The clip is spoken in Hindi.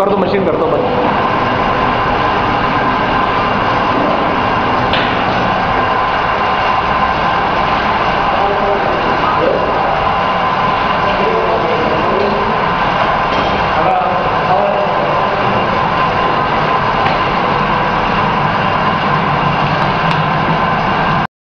कर दो मशीन कर दो बंद